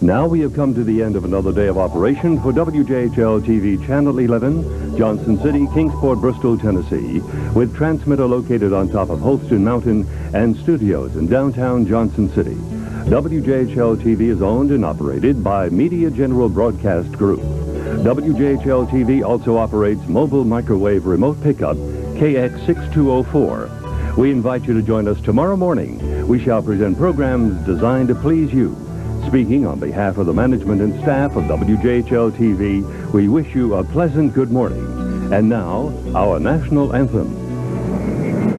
Now we have come to the end of another day of operation for WJHL TV Channel 11, Johnson City, Kingsport, Bristol, Tennessee, with transmitter located on top of Holston Mountain and studios in downtown Johnson City. WJHL TV is owned and operated by Media General Broadcast Group. WJHL TV also operates mobile microwave remote pickup KX6204. We invite you to join us tomorrow morning. We shall present programs designed to please you. Speaking on behalf of the management and staff of WJHL TV, we wish you a pleasant good morning. And now, our national anthem.